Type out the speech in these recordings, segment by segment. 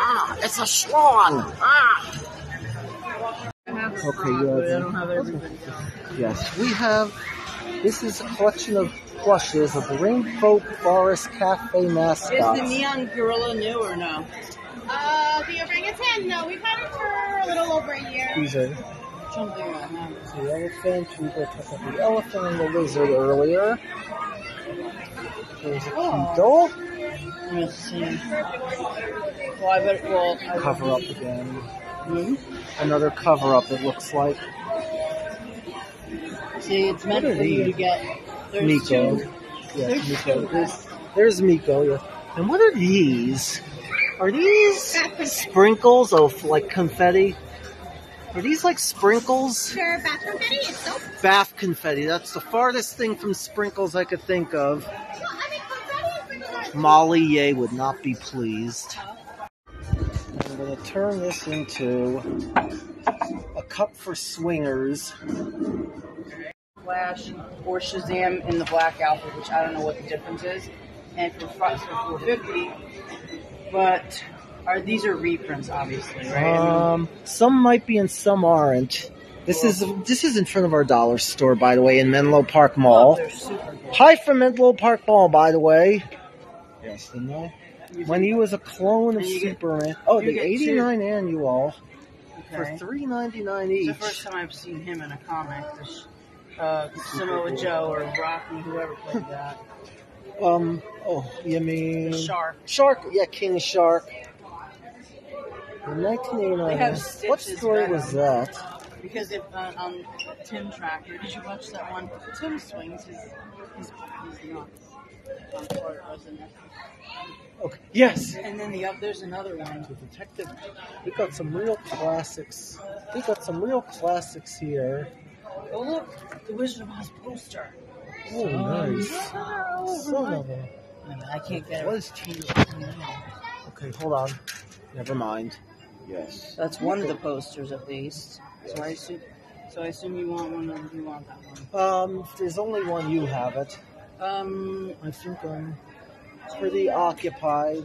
Ah, it's a schlong. Ah. Okay, yeah. Yes, we have. This is a collection of plushes of Rainbow Forest Cafe mascots. Is the neon gorilla new or no? Uh, the orangutan, no, we've had it for a little over a year. These are Something like that. the elephant. We were talking about the elephant and the lizard earlier. There's a cute doll. Let's see. Well, I bet. Well, Cover up again. Hmm? Another cover up. It looks like See, it's meant What for you to these? get. There's Miko. two. Yes, There's Miko. There's, there's Miko. Yeah. And what are these? Are these sprinkles of like confetti? Are these like sprinkles? Sure, bath confetti is soap. Bath confetti. That's the farthest thing from sprinkles I could think of. Well, I mean, confetti is pretty much. Molly Yeh would not be pleased. I'm going to turn this into a cup for swingers. Flash or Shazam in the black outfit, which I don't know what the difference is, and for for 450. But are these are reprints, obviously, right? Um, some might be and some aren't. This is this is in front of our dollar store, by the way, in Menlo Park oh, Mall. they're super cool. Hi from Menlo Park Mall, by the way. Yes, didn't I? When he was a clone of get- Superman. Oh, the get two. '89 annual for Okay. three ninety nine It's each. the first time I've seen him in a comic. This, uh, Samoa Joe or Rocky, whoever played that. Um. Oh, you mean The shark. Shark? Yeah, King Shark. In 1989. What story was that? Because if uh, on Tim Tracker, did you watch that one? Tim swings his his, his nuts. On wasn't it? Okay. Yes. And then the oth- there's another one. The detective. We got some real classics. We got some real classics here. Oh look, the Wizard of Oz poster. Oh, nice. Son of a. Wait a minute, I can't get What it. is T? Okay, hold on. Never mind. Yes. That's one of the posters, at least. So I assume, so I assume you want one, or you want that one. Um, there's only one, you have it. Um, I think I'm pretty occupied.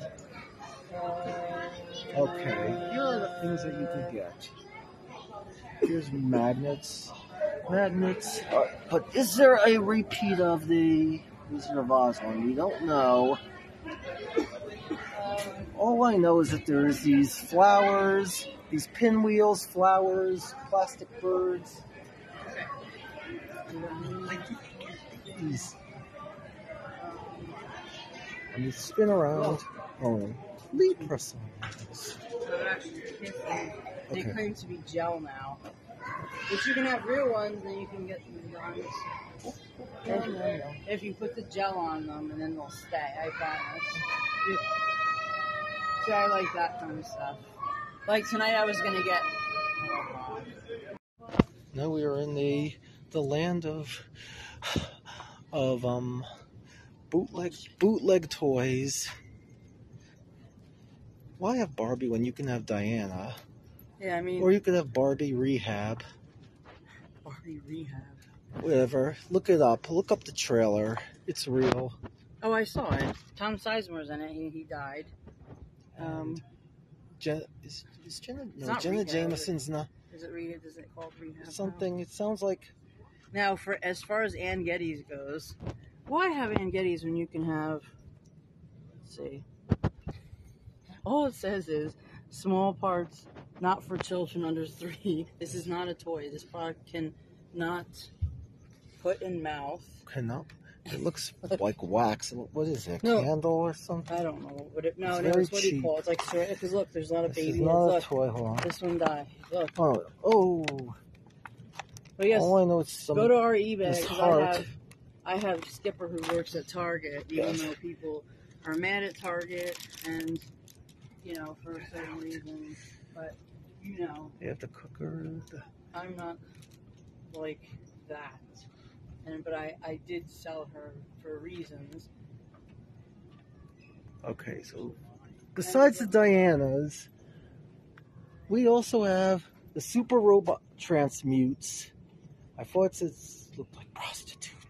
Okay, here are the things that you could get. Here's magnets. Magnets. Uh, but is there a repeat of the Wizard of Oz one? We don't know. All I know is that there's these flowers, these pinwheels, flowers, plastic birds. These. And you spin around. Libra songs. they Okay. claim to be gel now. But you can have real ones, and you can get them. If, if you put the gel on them, and then they'll stay. I promise. You- See, I like that kind of stuff. Like tonight, I was gonna get. Oh, Now we are in the the land of of um bootleg bootleg toys. Why have Barbie when you can have Diana? Yeah, I mean, Or you could have Barbie Rehab. Barbie Rehab. Whatever. Look it up. Look up the trailer. It's real. Oh, I saw it. Tom Sizemore's in it. He, he died. Um, Jen, is, is Jenna? No, not Jenna Rehab? Jameson's not is it re- is it called Rehab? now? something. It sounds like Now, for as far as Anne Geddes goes, why have Anne Geddes when you can have? Let's see. All it says is small parts not for children under three. This is not a toy. This product can not put in mouth. cannot. It looks like wax. What is it? No. Candle or something? I don't know what it. No, It's it very was what do you cheap. call it? It's like because look, there's not a This baby. is not a toy. Hold on. this one died. Look, Oh, oh. but yes, All I know is some. go to our eBay heart. I have I have Skipper who works at Target, even though people are mad at Target and you know for certain reasons, but you know They have the cooker. The, I'm not like that. And but I I did sell her for reasons. okay, so besides the Dianas, we also have the super robot transmutes. I thought it looked like prostitutes.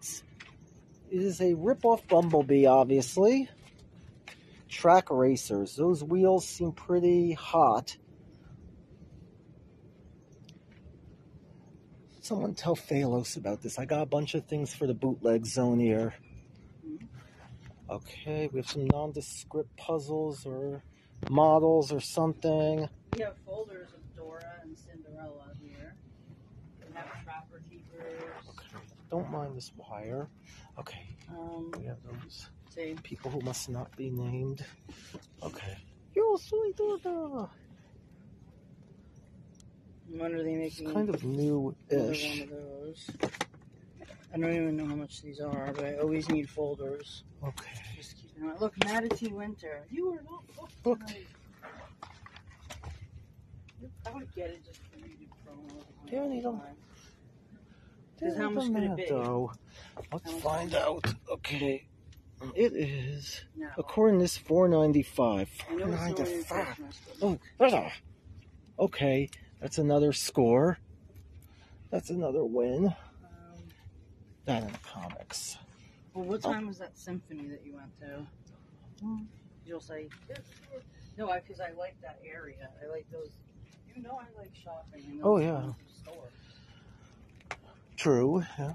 It is a rip-off Bumblebee, obviously. track racers. Those wheels seem pretty hot. Someone tell Phalos about this. I got a bunch of things for the bootleg zone here. Okay, we have some nondescript puzzles or models or something. We have folders of Dora and Cinderella here. We have Trapper Keepers. Okay, don't mind this wire. Okay, Um, we have those see, people who must not be named. Okay. Yo soy Dora! when are they making? It's kind of new-ish. one of those? I don't even know how much these are, but I always need folders. Okay. Just keep in mind. Look, Manatee Winter. You are not booked. Booked. tonight. I would get it just for you to promo. Danny, don't- Because how much could it be? Though. Let's much? find out. Okay. It is, No. according to this, four ninety five. I know Four it's ninety not really five. Christmas, but Oh, there's okay. That's another score. That's another win. Um, That in the comics. well, what time was that symphony that you went to? You'll say, no, because I, like that area. I like those. You know, I like shopping. in Oh, yeah. Kinds of stores. True. Yeah.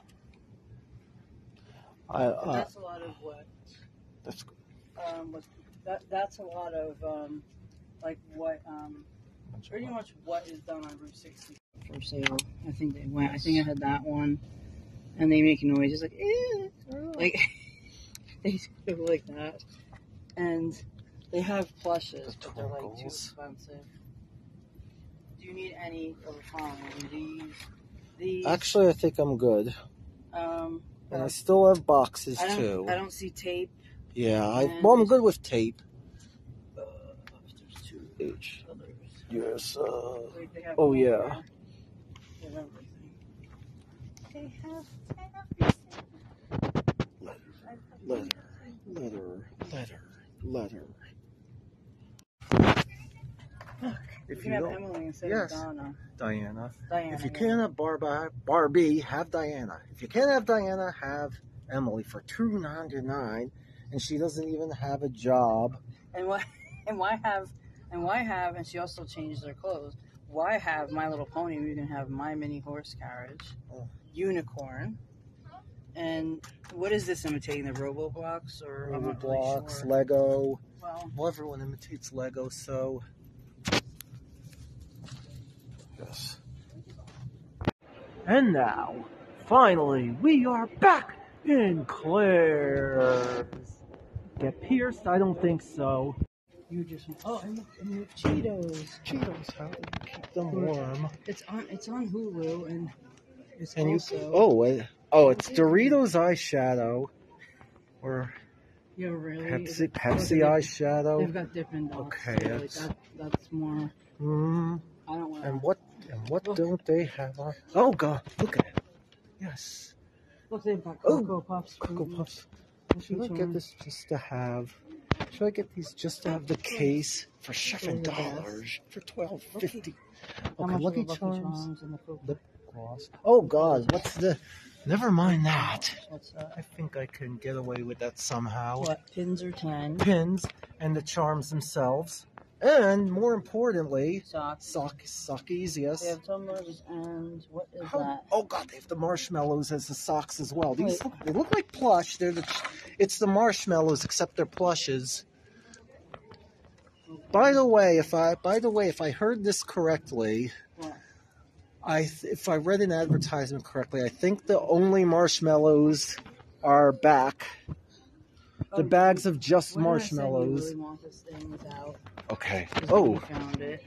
I, uh, that's a lot of what. that's Um, what that that's a lot of um, like what um, pretty much what is done on Route 60 for sale. I think they went. I think I had that one, and they make noises like eh, like they do like that, and they have plushes, The but they're like too expensive. Do you need any of the? These, these. Actually, I think I'm good. um, And I still have boxes I don't. too. I don't see tape. Yeah, I, well, I'm good with tape. Uh, there's two H. others. Yes. Uh, Wait, they have Oh, one yeah. there. They have everything. Letter, letter, letter, letter. You If can you have don't, Emily instead Yes. of Donna. Diana. Diana. If you yeah. can't have Barbie, Barbie, have Diana. If you can't have Diana, have Emily for two ninety nine, and she doesn't even have a job. And why? And why have? And why have? And she also changed their clothes. Why have My Little Pony? You can have My Mini Horse Carriage, Oh. Unicorn, and what is this imitating the Roboblocks or I'm really sure. Lego. Well, Well, everyone imitates Lego, so yes. And now, finally, we are back in Claire's. Get pierced? I don't think so. you just oh, and and you have Cheetos. Cheetos, how do you keep them warm? It's on. It's on Hulu, and it's And you, also. oh, it, oh, it's Doritos eyeshadow, or Yeah, really. Pepsi, Pepsi they've- eyeshadow. They've got Dots. Okay, so, like, that's- that, that's more. Mm, I don't want and what? And what Look. don't they have on? Oh God, look at it. Yes, Look, they've got Oh, Cocoa Puffs. Cocoa Puffs. Should I get this just to have? Should I get these just to have the case for seven dollars for twelve fifty? Okay, Lucky Charms. Lip gloss. Oh God, what's the? Never mind that. What's that? I think I can get away with that somehow. What? Pins are 10. Pins and the charms themselves, and more importantly, Socks. sock sockies. Yes. They have tumblers and what is How- that? oh God, they have the marshmallows as the socks as well. These Wait. they look like plush. They're the, it's the marshmallows except they're plushes. By the way, if I by the way, if I heard this correctly, What? I if I read an advertisement correctly, I think the only marshmallows are back. The Oh, bags of just when did I say we marshmallows. really want this thing without? Okay. Is when we Oh, found it.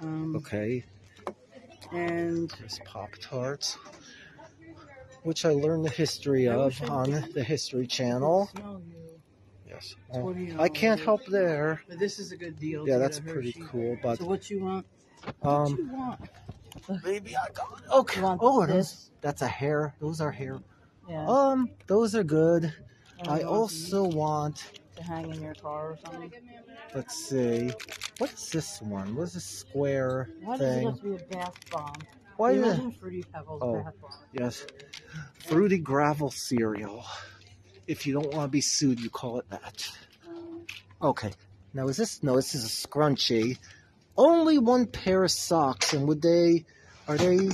Um, okay. And There's Pop Tarts, which I learned the history of on the History Channel. Yes. It's $40. I can't help there. But this is a good deal. Yeah, that's pretty cool. But So what you want? What um, you want? maybe I got okay. Want Oh, those, that's a hair. Those are hair. Yeah. Um, those are good. I also want. to hang in your car or something. Let's see. What is this one? What is this square Why does it thing? have to be a bath bomb? Why? You the- Fruity Pebbles Oh. bath bomb. Yes. Fruity gravel cereal. If you don't want to be sued, you call it that. Okay. Now is this no? This is a scrunchie. Only one pair of socks, and would they? Are they?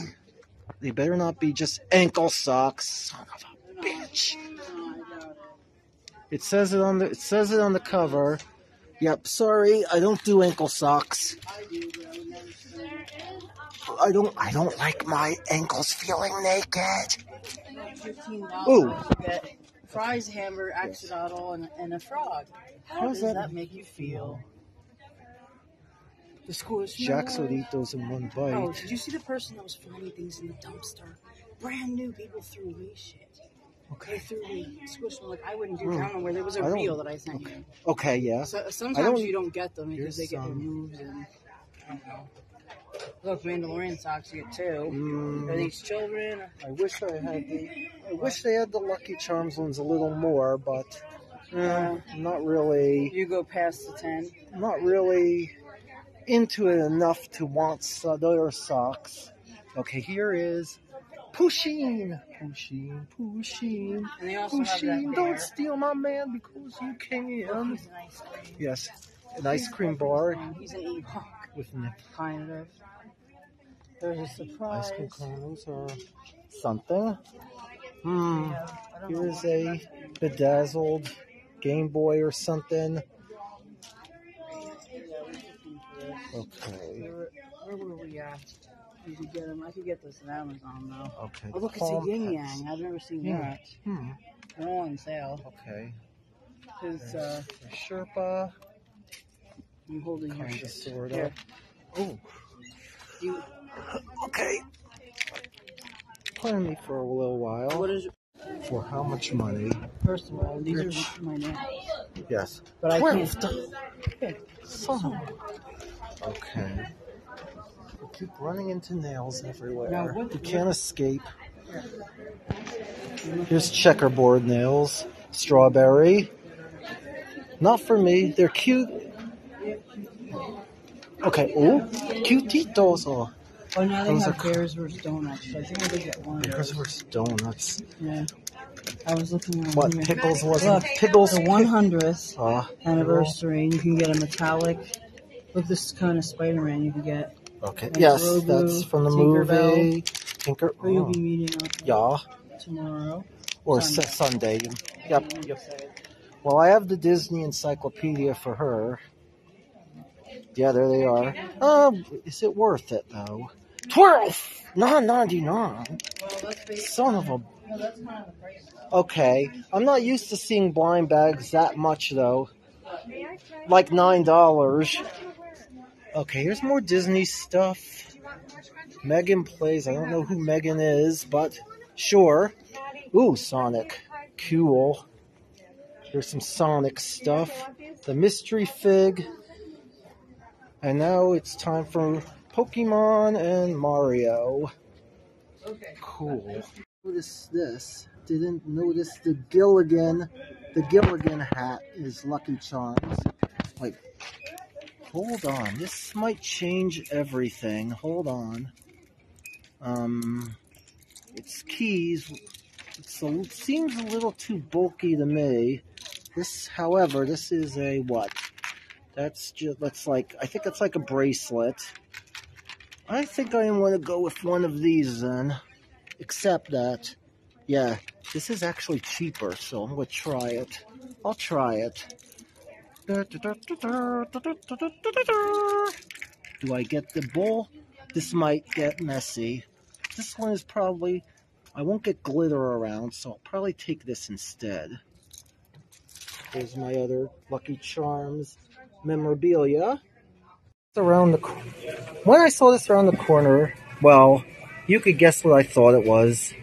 They better not be just ankle socks. Son of a bitch. No, I doubt it. It says it on the. It says it on the cover. Yep. Sorry, I don't do ankle socks. I do, but I would never say I don't. I don't like my ankles feeling naked. Ooh. dollars to get fries, hamburger, axolotl, and, and a frog. How How's does that- that, make you feel? The squishmallow. Jax would eat those in one oh, bite. Oh, did you see the person that was finding things in the dumpster? Brand new people threw away shit. They Okay. threw away squishmallow. Like I wouldn't do. Know where there was a I don't- reel that I sent you. Okay. Yeah. So, I sometimes don't- you don't get them because Here's they get some. removed and. I don't know. Look, Mandalorian socks you get two. Are Mm, these children? I wish I had the. I wish they had the Lucky Charms ones a little more, but eh, not really. You go past the ten. Not really into it enough to want their socks. Okay, here is Have that Pusheen. bear. Don't steal my man because you can. he's an ice cream. Yes, an ice cream bar He's an Ewok, with an kind of. There's a surprise. ice cream cones or something. Hmm. Yeah, I don't know Here's a bedazzled Game Boy or something. Okay. Where, where were we at? You could get them. I could get this at Amazon though. Okay. Oh look, it's a yin yang. I've never seen that. Hmm. They're all on sale. Okay. It's uh, Sherpa. I'm holding your Kinda, shit. Oh. you. Okay. Play me for a little while. What is? For how much money? First of all, these Rich. are my nails, Yes. but I Twelve. can't. Son. Okay. You keep running into nails everywhere. You can't escape. Here's checkerboard nails. Strawberry. Not for me. They're cute. Okay. Oh, cutitos. Oh, Oh, now they Those have are- Bears vs Donuts. So I think I could get one of Bears those. vs. Donuts. Yeah. I was looking on What? Pickles wasn't? Look, Pickles. the 100th Ah, anniversary, and you can get a metallic. Look, this is kind of Spider-Man you can get. Okay. And Yes, Grogu, that's from the Tinkerbell. movie. Tinker. Who you'll oh, be meeting up Yeah. tomorrow. Or Sunday. Su- Sunday. Yep. Yep. Well, I have the Disney Encyclopedia for her. Yeah, there they are. Um, is it worth it though? Twelve nine ninety nine. Son of a. no, that's kind of the price. Okay, I'm not used to seeing blind bags that much though. Like nine dollars. Okay, here's more Disney stuff. Megan plays. I don't know who Megan is, but sure. Ooh, Sonic. Cool. There's some Sonic stuff. The Mystery Fig. And now it's time for Pokemon and Mario. Cool. Notice this. Didn't notice the Gilligan. The Gilligan hat is Lucky Charms. Wait. Hold on. This might change everything. Hold on. Um, it's keys. It's a, seems a little too bulky to me. This, however, this is a what? That's just that's like I think it's like a bracelet. I think I want to go with one of these then. Except that, yeah, this is actually cheaper, so I'm gonna try it. I'll try it. Do I get the bowl? This might get messy. This one is probably, I won't get glitter around, so I'll probably take this instead. Here's my other Lucky Charms memorabilia. Around the when I saw this around the corner, well, you could guess what I thought it was.